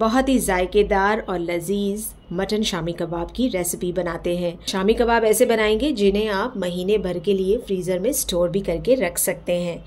बहुत ही जायकेदार और लजीज मटन शामी कबाब की रेसिपी बनाते हैं। शामी कबाब ऐसे बनाएँगे जिन्हें आप महीने भर के लिए फ्रीजर में स्टोर भी करके रख सकते हैं।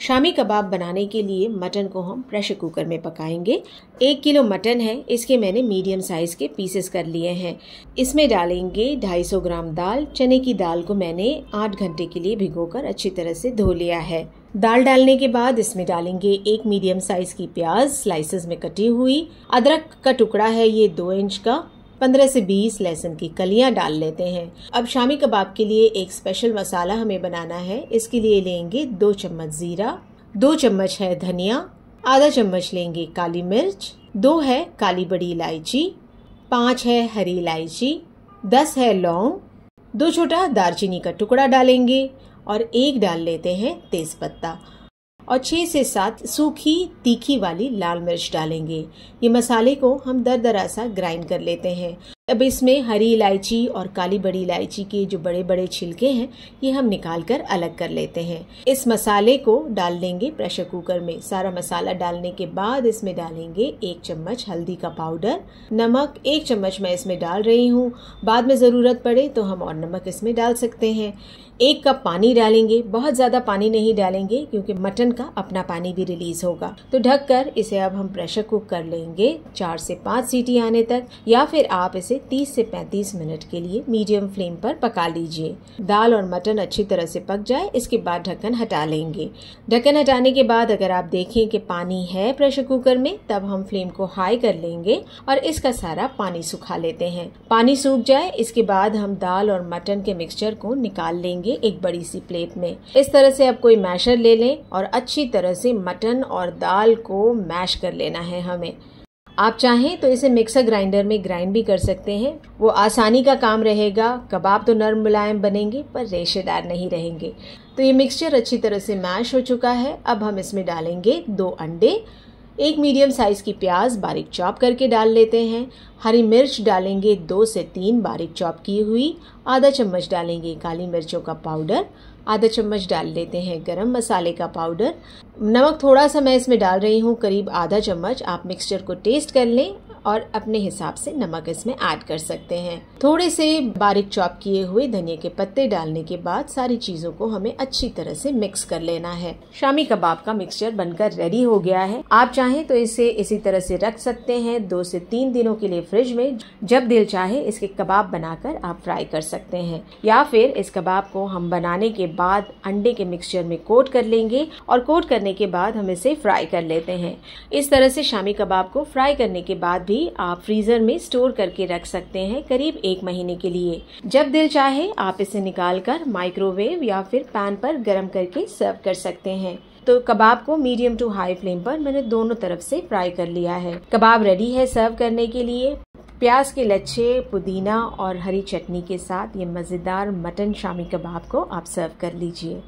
शामी कबाब बनाने के लिए मटन को हम प्रेशर कुकर में पकाएँगे। एक किलो मटन है, इसके मैंने मीडियम साइज़ के पीसेस कर लिए हैं। इसमें डालेंगे 250 ग्राम दाल, चने की दाल को मैंने आठ घंटे के लिए भिगोकर अच्छी तरह से धो लिया है। दाल डालने के बाद इसमें डालेंगे एक मीडियम साइज़ की प्याज स्लाइसेस में कटी हुई। अदरक का टुकड़ा है ये दो इंच का। पंद्रह से बीस लहसुन की कलियाँ डाल लेते हैं। अब शामी कबाब के लिए एक स्पेशल मसाला हमें बनाना है। इसके लिए लेंगे दो चम्मच जीरा, दो चम्मच है धनिया, आधा चम्मच लेंगे काली मिर्च, दो है काली बड़ी इलायची, पाँच है हरी इलायची, दस है लौंग दो छोटा दालचीनी का टुकड़ा डालेंगे और एक डाल लेते हैं तेज पत्ता और छह से सात सूखी, तीखी वाली लाल मिर्च डालेंगे। ये मसाले को हम दर दरा सा ग्राइंड कर लेते हैं। अब इसमें हरी इलायची और काली बड़ी इलायची के जो बड़े बड़े छिलके हैं, ये हम निकाल कर अलग कर लेते हैं। इस मसाले को डाल देंगे प्रेशर कुकर में। सारा मसाला डालने के बाद इसमें डालेंगे एक चम्मच हल्दी का पाउडर। नमक, एक चम्मच मैं इसमें डाल रही हूँ। बाद में ज़रूरत पड़े तो हम और नमक इसमें डाल सकते हैं। एक कप पानी डालेंगे। बहुत ज़्यादा पानी नहीं डालेंगे क्योंकि मटन का अपना पानी भी रिलीज़ होगा। तो ढककर इसे अब हम प्रेशर कुक कर लेंगे चार से पाँच सीटी आने तक या फिर आप इसे 30 से 35 मिनट के लिए मीडियम फ्लेम पर पका लीजिए। दाल और मटन अच्छी तरह से पक जाए, इसके बाद ढक्कन हटा लेंगे। ढक्कन हटाने के बाद अगर आप देखें कि पानी है प्रेशर कुकर में, तब हम फ्लेम को हाई कर लेंगे और इसका सारा पानी सुखा लेते हैं। पानी सूख जाए, इसके बाद हम दाल और मटन के मिक्सचर को निकाल लेंगे एक बड़ी सी प्लेट में। इस तरह से अब कोई मैशर ले लें और अच्छी तरह से मटन और दाल को मैश कर लेना है हमें। आप चाहें तो इसे मिक्सर ग्राइंडर में ग्राइंड भी कर सकते हैं। वो आसानी का काम रहेगा। कबाब तो नरम मुलायम बनेंगे, पर रेशेदार नहीं रहेंगे। तो ये मिक्सचर अच्छी तरह से मैश हो चुका है। अब हम इसमें डालेंगे दो अंडे। एक मीडियम साइज़ की प्याज बारीक चॉप करके डाल लेते हैं। हरी मिर्च डालेंगे दो से तीन बारीक चॉप की हुई। आधा चम्मच डालेंगे काली मिर्चों का पाउडर आधा चम्मच डाल लेते हैं गरम मसाले का पाउडर। नमक थोड़ा सा मैं इसमें डाल रही हूँ, करीब आधा चम्मच। आप मिक्सचर को टेस्ट कर लें। और अपने हिसाब से नमक इसमें ऐड कर सकते हैं। थोड़े से बारीक चॉप किए हुए धनिया के पत्ते डालने के बाद सारी चीज़ों को हमें अच्छी तरह से मिक्स कर लेना है। शामी कबाब का मिक्सचर बनकर रेडी हो गया है। आप चाहें तो इसे इसी तरह से रख सकते हैं दो से तीन दिनों के लिए फ्रिज में। जब दिल चाहे इसके कबाब बनाकर आप फ्राई कर सकते हैं। या फिर इस कबाब को हम बनाने के बाद अंडे के मिक्सचर में कोट कर लेंगे और कोट करने के बाद हम इसे फ्राई कर लेते हैं। इस तरह से शामी कबाब को फ्राई करने के बाद भी आप फ्रीजर में स्टोर करके रख सकते हैं करीब एक महीने के लिए। जब दिल चाहे, आप इसे निकाल कर माइक्रोवेव या फिर पैन पर गर्म करके सर्व कर सकते हैं। तो कबाब को मीडियम टू हाई फ्लेम पर मैंने दोनों तरफ़ से फ्राई कर लिया है। कबाब रेडी है सर्व करने के लिए। प्याज के लच्छे, पुदीना और हरी चटनी के साथ ये मज़ेदार मटन शामी कबाब को आप सर्व कर लीजिए।